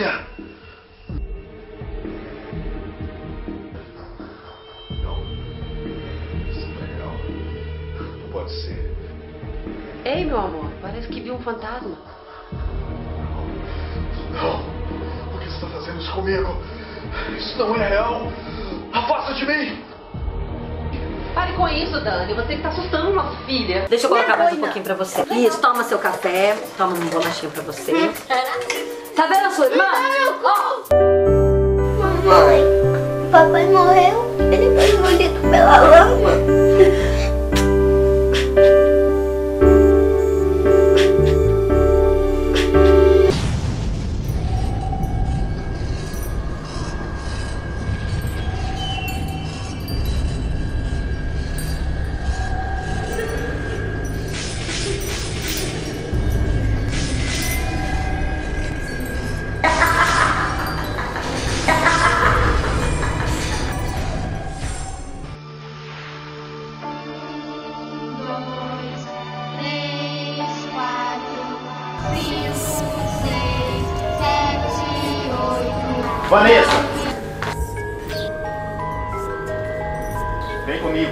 Não. Isso não é real. Não pode ser. Ei, meu amor, parece que vi um fantasma. Não. O que você está fazendo isso comigo? Isso não é real. Afasta de mim! Pare com isso, Dani. Você está assustando nossa filha. Deixa eu colocar mais um pouquinho pra você. Isso, toma seu café. Toma um bolachinho pra você. Tá vendo a sua irmã? Mamãe, papai morreu. Ele foi engolido pela lama. Vanessa! Vem comigo.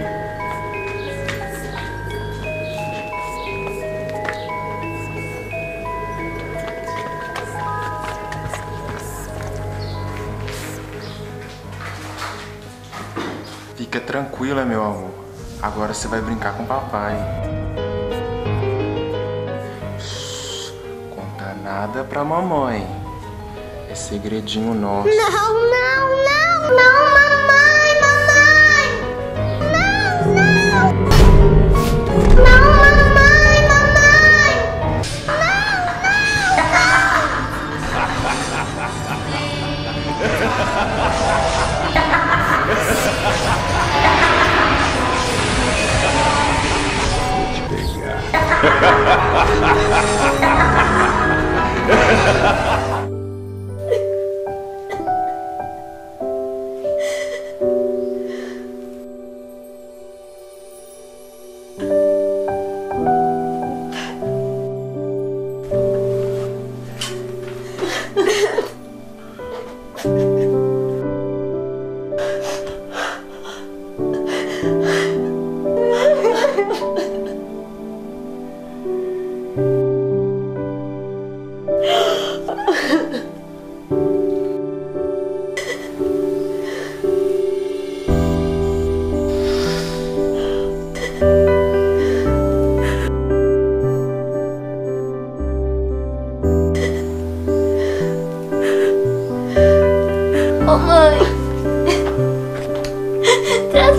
Fica tranquila, meu amor. Agora você vai brincar com o papai. Nada pra mamãe. É segredinho nosso. Não, não, não, não, mamãe, mamãe. Não, não. Não, mamãe, mamãe. Vou te pegar. Bye.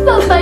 Bye-bye.